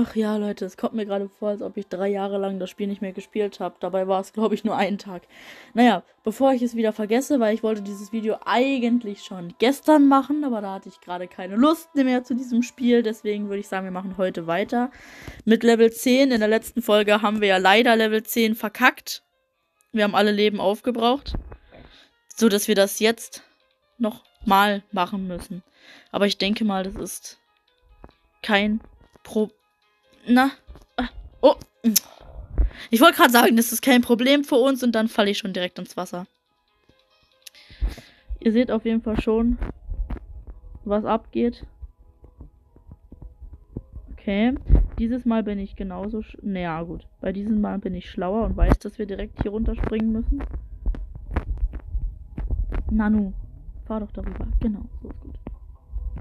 Ach ja, Leute, es kommt mir gerade vor, als ob ich drei Jahre lang das Spiel nicht mehr gespielt habe. Dabei war es, glaube ich, nur einen Tag. Naja, bevor ich es wieder vergesse, weil ich wollte dieses Video eigentlich schon gestern machen, aber da hatte ich gerade keine Lust mehr zu diesem Spiel. Deswegen würde ich sagen, wir machen heute weiter mit Level 10. In der letzten Folge haben wir ja leider Level 10 verkackt. Wir haben alle Leben aufgebraucht. So dass wir das jetzt noch mal machen müssen. Aber ich denke mal, das ist kein Problem. Na. Oh. Ich wollte gerade sagen, das ist kein Problem für uns und dann falle ich schon direkt ins Wasser. Ihr seht auf jeden Fall schon, was abgeht. Okay. Dieses Mal bin ich genauso. Naja, gut. Bei diesem Mal bin ich schlauer und weiß, dass wir direkt hier runterspringen müssen. Nanu. Fahr doch darüber. Genau, so ist gut.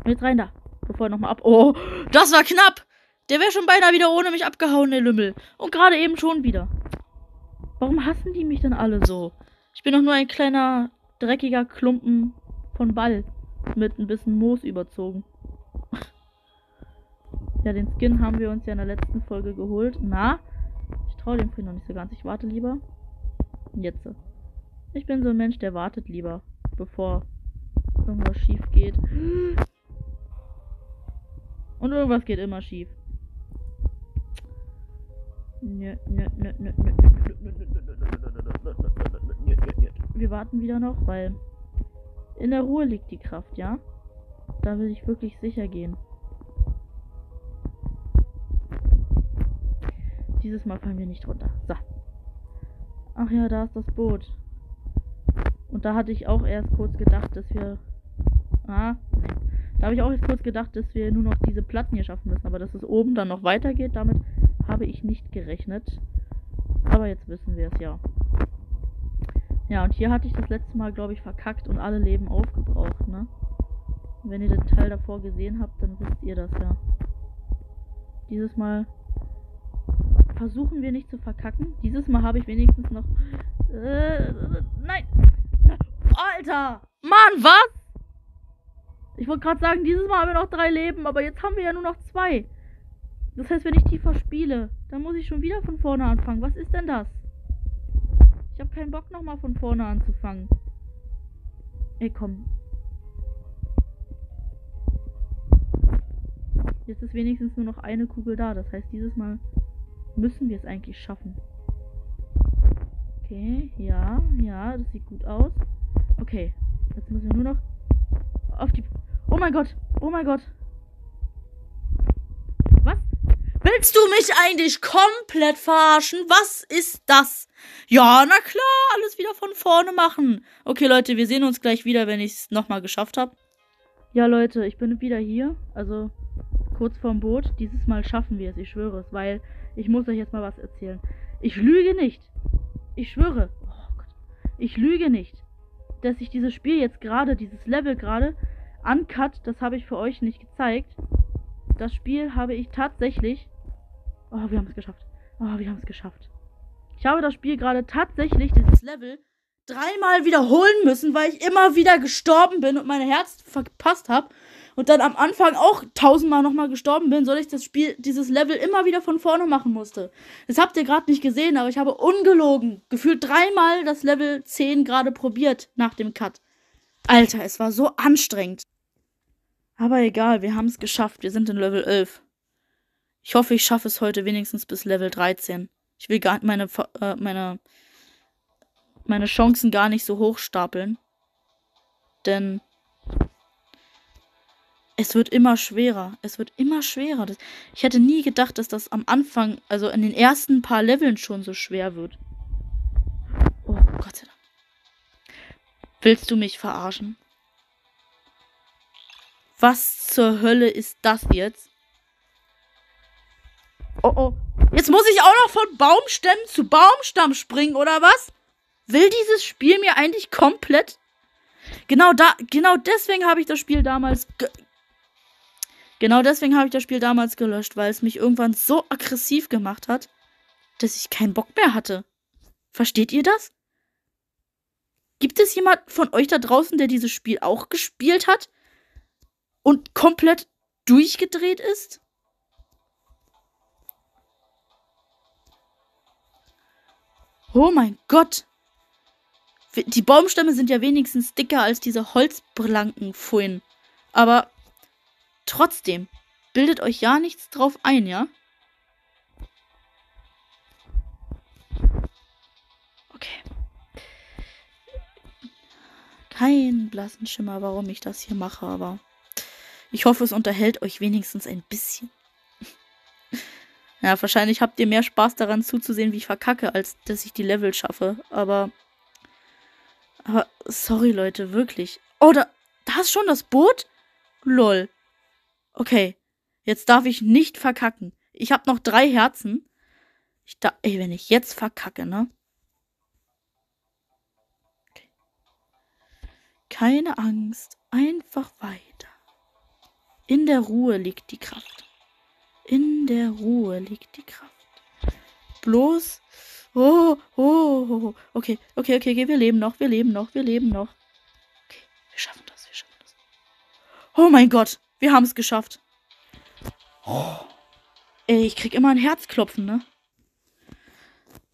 Jetzt rein da. Bevor er nochmal ab. Oh, das war knapp! Der wäre schon beinahe wieder ohne mich abgehauen, der Lümmel. Und gerade eben schon wieder. Warum hassen die mich denn alle so? Ich bin doch nur ein kleiner, dreckiger Klumpen von Ball. Mit ein bisschen Moos überzogen. ja, den Skin haben wir uns ja in der letzten Folge geholt. Na? Ich traue dem Film noch nicht so ganz. Ich warte lieber. Jetzt. Ich bin so ein Mensch, der wartet lieber, bevor irgendwas schief geht. Und irgendwas geht immer schief. Wir warten wieder noch, weil in der Ruhe liegt die Kraft, ja? Da will ich wirklich sicher gehen. Dieses Mal fallen wir nicht runter. So. Ach ja, da ist das Boot. Und da hatte ich auch erst kurz gedacht, dass wir. Ah, nee. Da habe ich auch erst kurz gedacht, dass wir nur noch diese Platten hier schaffen müssen. Aber dass es oben dann noch weitergeht, damit habe ich nicht gerechnet. Aber jetzt wissen wir es ja. Ja, und hier hatte ich das letzte Mal, glaube ich, verkackt und alle Leben aufgebraucht, ne? Wenn ihr den Teil davor gesehen habt, dann wisst ihr das ja. Dieses Mal versuchen wir nicht zu verkacken. Dieses Mal habe ich wenigstens noch. Äh, nein! Alter! Mann, was? Ich wollte gerade sagen, dieses Mal haben wir noch drei Leben, aber jetzt haben wir ja nur noch zwei. Das heißt, wenn ich die verspiele, dann muss ich schon wieder von vorne anfangen. Was ist denn das? Ich habe keinen Bock nochmal von vorne anzufangen. Ey, komm. Jetzt ist wenigstens nur noch eine Kugel da. Das heißt, dieses Mal müssen wir es eigentlich schaffen. Okay, ja, ja, das sieht gut aus. Okay, jetzt müssen wir nur noch auf die... Oh mein Gott, oh mein Gott. Willst du mich eigentlich komplett verarschen? Was ist das? Ja, na klar, alles wieder von vorne machen. Okay, Leute, wir sehen uns gleich wieder, wenn ich es nochmal geschafft habe. Ja, Leute, ich bin wieder hier. Also kurz vorm Boot. Dieses Mal schaffen wir es, ich schwöre es, weil ich muss euch jetzt mal was erzählen. Ich lüge nicht. Ich schwöre. Oh Gott. Ich lüge nicht. Dass ich dieses Spiel jetzt gerade, dieses Level gerade, uncut, das habe ich für euch nicht gezeigt. Das Spiel habe ich tatsächlich Oh, wir haben es geschafft. Oh, wir haben es geschafft. Ich habe das Spiel gerade tatsächlich, dieses Level, dreimal wiederholen müssen, weil ich immer wieder gestorben bin und meine Herz verpasst habe. Und dann am Anfang auch tausendmal nochmal gestorben bin, soll ich das Spiel, dieses Level immer wieder von vorne machen musste. Das habt ihr gerade nicht gesehen, aber ich habe ungelogen gefühlt dreimal das Level 10 gerade probiert nach dem Cut. Alter, es war so anstrengend. Aber egal, wir haben es geschafft. Wir sind in Level 11. Ich hoffe, ich schaffe es heute wenigstens bis Level 13. Ich will gar meine, äh, meine, meine Chancen gar nicht so hoch stapeln. Denn es wird immer schwerer. Es wird immer schwerer. Ich hätte nie gedacht, dass das am Anfang, also in den ersten paar Leveln schon so schwer wird. Oh, Gott sei Dank. Willst du mich verarschen? Was zur Hölle ist das jetzt? Oh oh. Jetzt muss ich auch noch von Baumstämmen zu Baumstamm springen, oder was? Will dieses Spiel mir eigentlich komplett. Genau da, genau deswegen habe ich das Spiel damals. Genau deswegen habe ich das Spiel damals gelöscht, weil es mich irgendwann so aggressiv gemacht hat, dass ich keinen Bock mehr hatte. Versteht ihr das? Gibt es jemand von euch da draußen, der dieses Spiel auch gespielt hat und komplett durchgedreht ist? Oh mein Gott. Die Baumstämme sind ja wenigstens dicker als diese Holzplanken vorhin. Aber trotzdem, bildet euch ja nichts drauf ein, ja? Okay. Kein blassen Schimmer, warum ich das hier mache, aber ich hoffe, es unterhält euch wenigstens ein bisschen. Ja, wahrscheinlich habt ihr mehr Spaß daran zuzusehen, wie ich verkacke, als dass ich die Level schaffe, aber aber sorry, Leute, wirklich. Oh, da, da ist schon das Boot? Lol. Okay. Jetzt darf ich nicht verkacken. Ich habe noch drei Herzen. Ich da, ey, wenn ich jetzt verkacke, ne? Keine Angst. Einfach weiter. In der Ruhe liegt die Kraft. In der Ruhe liegt die Kraft. Bloß Oh, oh, oh, okay, okay, okay, okay, wir leben noch, wir leben noch, wir leben noch. Okay, wir schaffen das, wir schaffen das. Oh mein Gott, wir haben es geschafft. Oh. Ey, ich krieg immer ein Herzklopfen, ne?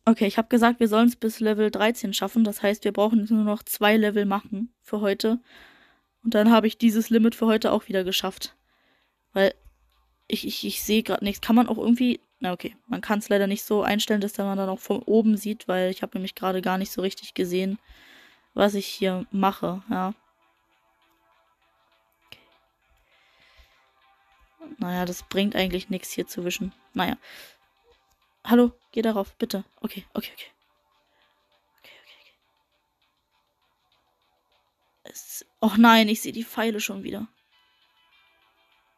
Okay, ich habe gesagt, wir sollen es bis Level 13 schaffen. Das heißt, wir brauchen nur noch zwei Level machen für heute. Und dann habe ich dieses Limit für heute auch wieder geschafft. Weil ich, ich, ich sehe gerade nichts. Kann man auch irgendwie na okay, man kann es leider nicht so einstellen, dass man dann auch von oben sieht, weil ich habe nämlich gerade gar nicht so richtig gesehen, was ich hier mache, ja. Naja, das bringt eigentlich nichts hier zu wischen. Naja. Hallo, geh darauf, bitte. Okay, okay, okay. Okay, okay, okay. Es, oh nein, ich sehe die Pfeile schon wieder.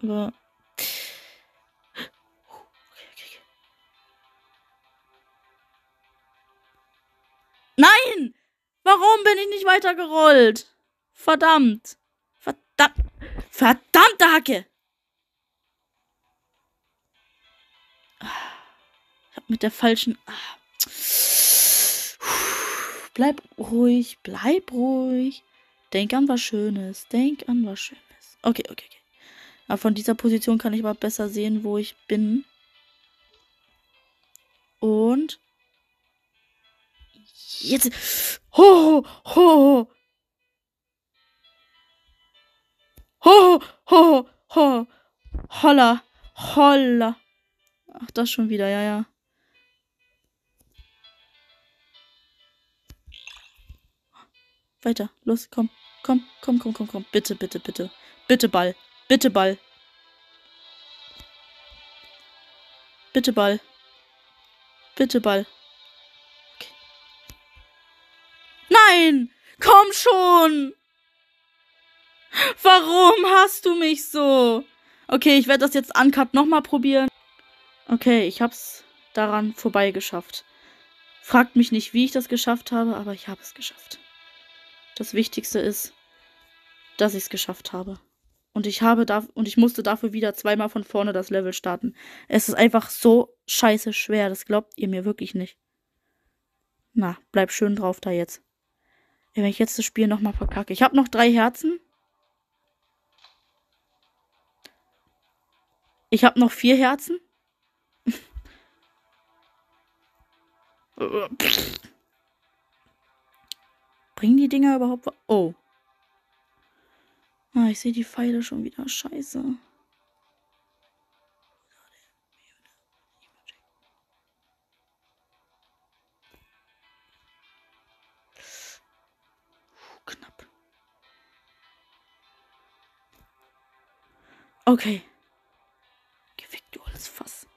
Aber bin ich nicht weitergerollt? Verdammt. Verdammt. Verdammte Hacke! Ich hab mit der falschen. Bleib ruhig, bleib ruhig. Denk an was Schönes. Denk an was Schönes. Okay, okay, okay. Aber von dieser Position kann ich aber besser sehen, wo ich bin. Und Jetzt. Ho, ho. Ho, ho, ho. Holla. Holla. Ach, das schon wieder, ja, ja. Weiter, los, komm, komm, komm, komm, komm, komm. Bitte, bitte, bitte. Bitte Ball. Bitte Ball. Bitte Ball. Bitte Ball. Nein! Komm schon! Warum hast du mich so? Okay, ich werde das jetzt uncut nochmal probieren. Okay, ich hab's daran vorbei geschafft. Fragt mich nicht, wie ich das geschafft habe, aber ich habe es geschafft. Das Wichtigste ist, dass ich es geschafft habe. Und ich habe da und ich musste dafür wieder zweimal von vorne das Level starten. Es ist einfach so scheiße schwer, das glaubt ihr mir wirklich nicht. Na, bleib schön drauf da jetzt. Wenn ich jetzt das Spiel nochmal verkacke. Ich habe noch drei Herzen. Ich habe noch vier Herzen. Bringen die Dinger überhaupt? Oh. Ah, ich sehe die Pfeile schon wieder. Scheiße. Okay. Geh du alles Fass.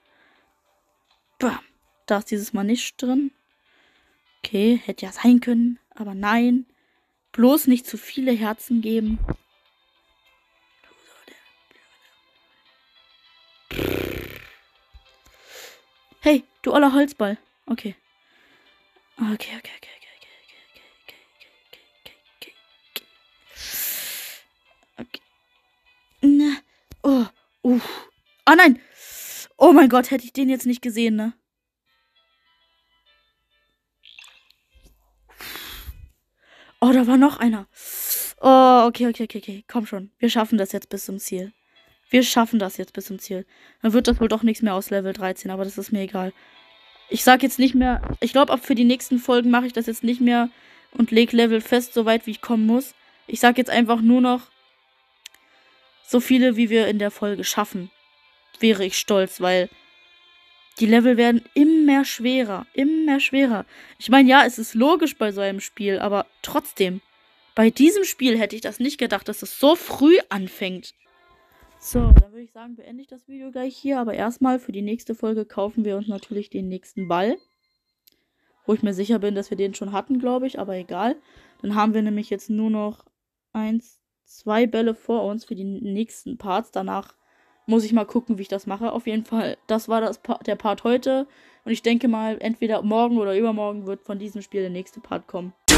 Bam. Da ist dieses Mal nicht drin. Okay, hätte ja sein können, aber nein. Bloß nicht zu viele Herzen geben. Hey, du aller Holzball. Okay, okay, okay, okay, Oh, uh. Ah nein. Oh mein Gott, hätte ich den jetzt nicht gesehen, ne? Oh, da war noch einer. Oh, okay, okay, okay, okay. Komm schon. Wir schaffen das jetzt bis zum Ziel. Wir schaffen das jetzt bis zum Ziel. Dann wird das wohl doch nichts mehr aus Level 13, aber das ist mir egal. Ich sag jetzt nicht mehr, ich glaube, ab für die nächsten Folgen mache ich das jetzt nicht mehr und leg Level fest, so weit wie ich kommen muss. Ich sag jetzt einfach nur noch so viele, wie wir in der Folge schaffen. Wäre ich stolz, weil die Level werden immer schwerer, immer schwerer. Ich meine, ja, es ist logisch bei so einem Spiel, aber trotzdem. Bei diesem Spiel hätte ich das nicht gedacht, dass es so früh anfängt. So, dann würde ich sagen, beende ich das Video gleich hier. Aber erstmal für die nächste Folge kaufen wir uns natürlich den nächsten Ball. Wo ich mir sicher bin, dass wir den schon hatten, glaube ich. Aber egal. Dann haben wir nämlich jetzt nur noch eins, zwei Bälle vor uns für die nächsten Parts. Danach muss ich mal gucken, wie ich das mache. Auf jeden Fall, das war das pa der Part heute. Und ich denke mal, entweder morgen oder übermorgen wird von diesem Spiel der nächste Part kommen. Do